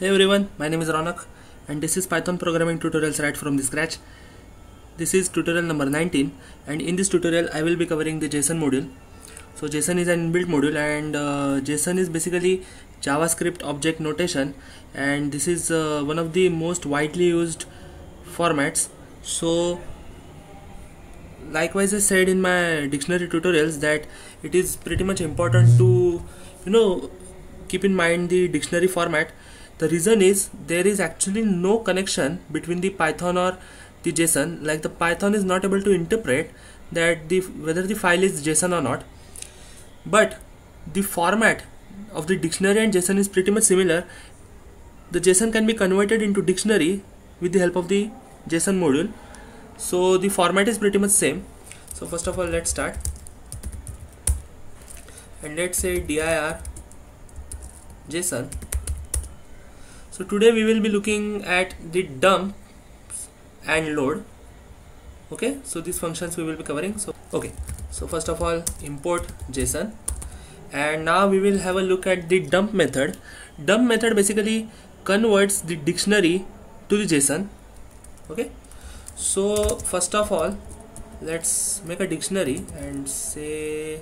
Hey everyone, my name is Raunak and this is Python programming tutorials right from the scratch. This is tutorial number 19 and in this tutorial I will be covering the JSON module. So JSON is an inbuilt module and uh, JSON is basically JavaScript object notation and this is uh, one of the most widely used formats. So likewise I said in my dictionary tutorials that it is pretty much important to you know keep in mind the dictionary format the reason is there is actually no connection between the python or the json. Like the python is not able to interpret that the whether the file is json or not. But the format of the dictionary and json is pretty much similar. The json can be converted into dictionary with the help of the json module. So the format is pretty much same. So first of all let's start. And let's say dir json so today we will be looking at the dump and load. Okay? So these functions we will be covering. So okay. So first of all import json. And now we will have a look at the dump method. Dump method basically converts the dictionary to the json. Okay? So first of all let's make a dictionary and say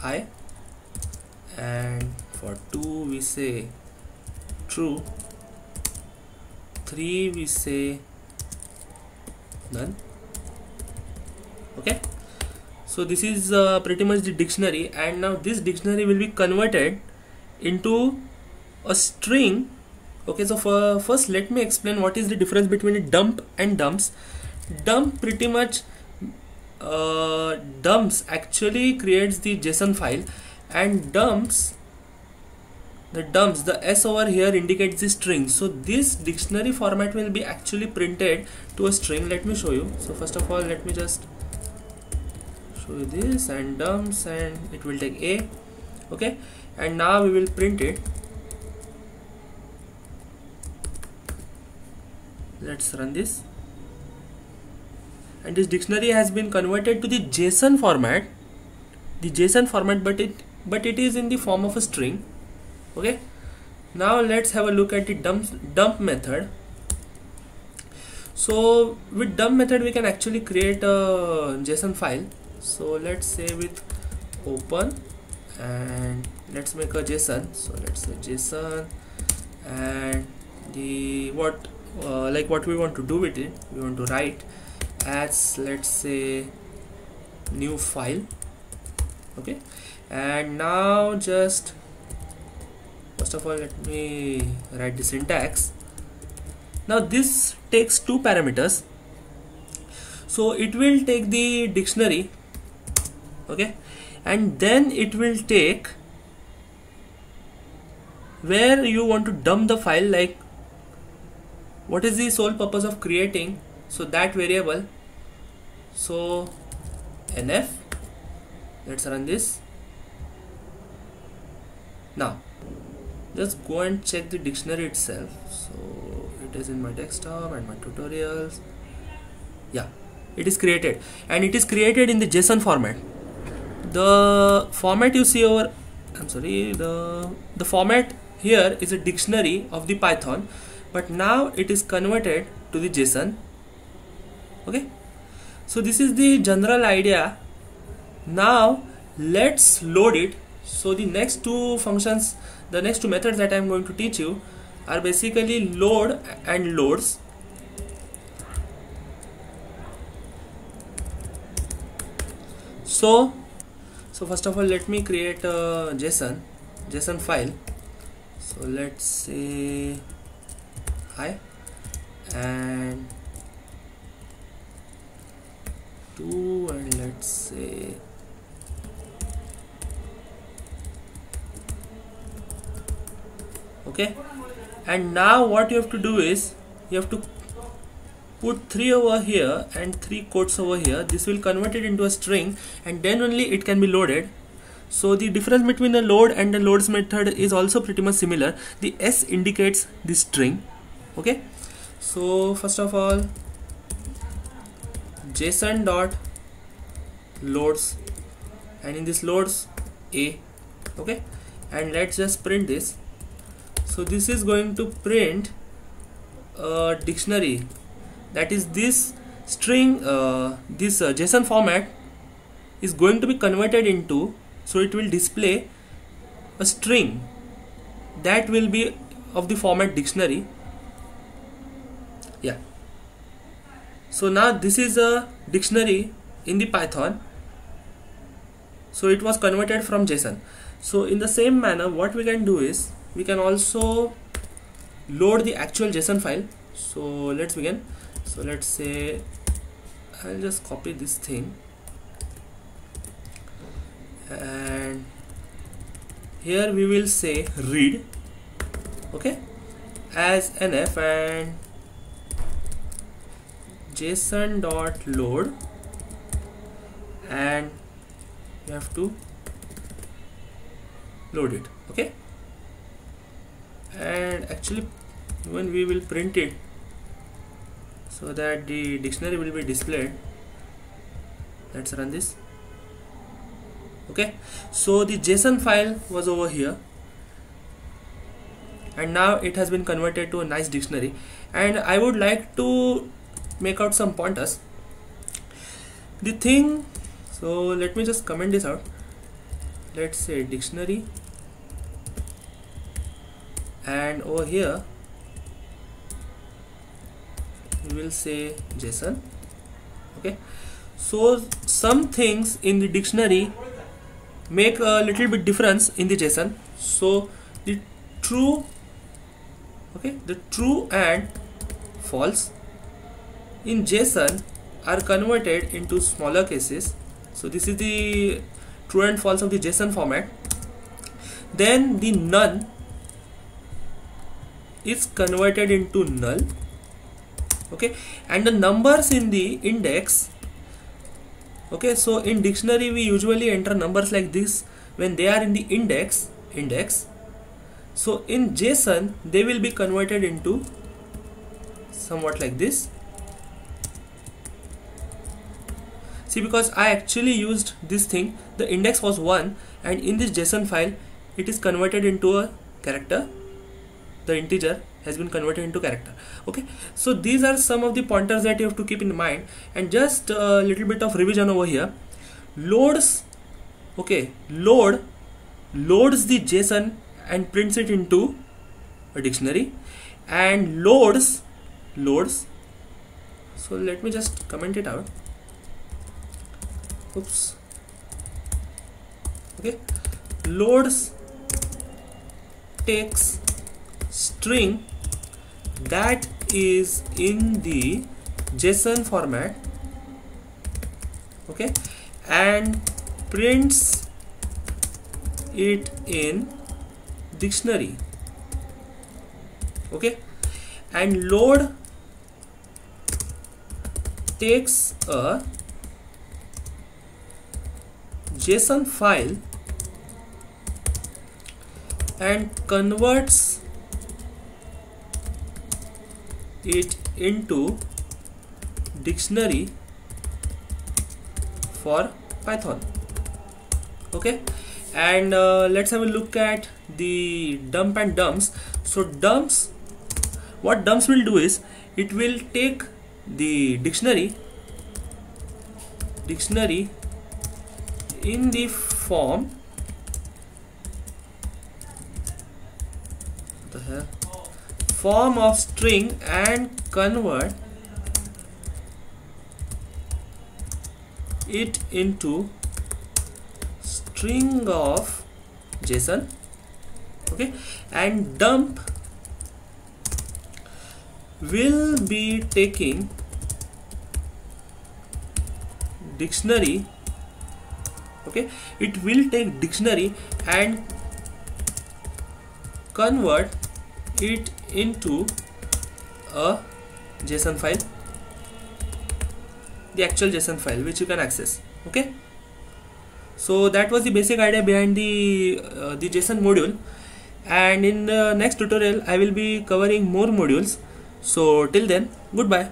hi and for 2 we say true. 3 we say none. Okay? So this is uh, pretty much the dictionary and now this dictionary will be converted into a string. Okay so for first let me explain what is the difference between a dump and dumps. Dump pretty much uh, dumps actually creates the json file and dumps the dumps the s over here indicates the string. So this dictionary format will be actually printed to a string. Let me show you. So first of all let me just show you this and dumps and it will take a. Okay? And now we will print it. Let's run this. And this dictionary has been converted to the json format. The json format but it but it is in the form of a string okay? Now let's have a look at the dump dump method. So with dump method we can actually create a json file. So let's say with open and let's make a json. So let's say json and the what uh, like what we want to do with it we want to write as let's say new file. Okay? And now just first of all let me write the syntax. Now this takes two parameters. So it will take the dictionary okay? And then it will take where you want to dump the file like what is the sole purpose of creating? So that variable. So nf let's run this. Now just go and check the dictionary itself. So it is in my desktop and my tutorials. Yeah it is created. And it is created in the json format. The format you see over i'm sorry the the format here is a dictionary of the python but now it is converted to the json. Okay? So this is the general idea. Now let's load it. So the next two functions the next two methods that I'm going to teach you are basically load and loads. So so first of all let me create a json json file. So let's say hi and 2 and let's say okay? And now what you have to do is you have to put 3 over here and 3 quotes over here. This will convert it into a string and then only it can be loaded. So the difference between the load and the loads method is also pretty much similar. The s indicates the string okay? So first of all json dot loads and in this loads a okay? And let's just print this so this is going to print a dictionary. That is this string uh, this uh, json format is going to be converted into so it will display a string that will be of the format dictionary. Yeah. So now this is a dictionary in the python. So it was converted from json. So in the same manner what we can do is we can also load the actual json file. So let's begin. So let's say I'll just copy this thing. And here we will say read okay as nf and json dot load. And you have to load it okay and actually when we will print it so that the dictionary will be displayed. Let's run this. Okay. So the json file was over here. And now it has been converted to a nice dictionary. And I would like to make out some pointers. The thing so let me just comment this out. Let's say dictionary and over here we will say JSON. Okay. So some things in the dictionary make a little bit difference in the JSON. So the true okay the true and false in JSON are converted into smaller cases. So this is the true and false of the JSON format. Then the none is converted into null. Okay? And the numbers in the index okay so in dictionary we usually enter numbers like this. When they are in the index index so in json they will be converted into somewhat like this. See because I actually used this thing the index was 1 and in this JSON file it is converted into a character the integer has been converted into character. Okay? So these are some of the pointers that you have to keep in mind. And just a little bit of revision over here. Loads okay load loads the json and prints it into a dictionary. And loads loads. So let me just comment it out. Oops. Okay? Loads takes string that is in the JSON format okay and prints it in dictionary okay and load takes a JSON file and converts it into dictionary for python. Okay? And uh, let's have a look at the dump and dumps. So dumps what dumps will do is it will take the dictionary dictionary in the form the hell form of string and convert it into string of json okay? And dump will be taking dictionary okay? It will take dictionary and convert it into a json file the actual json file which you can access okay? So that was the basic idea behind the uh, the json module. And in the next tutorial i will be covering more modules. So till then goodbye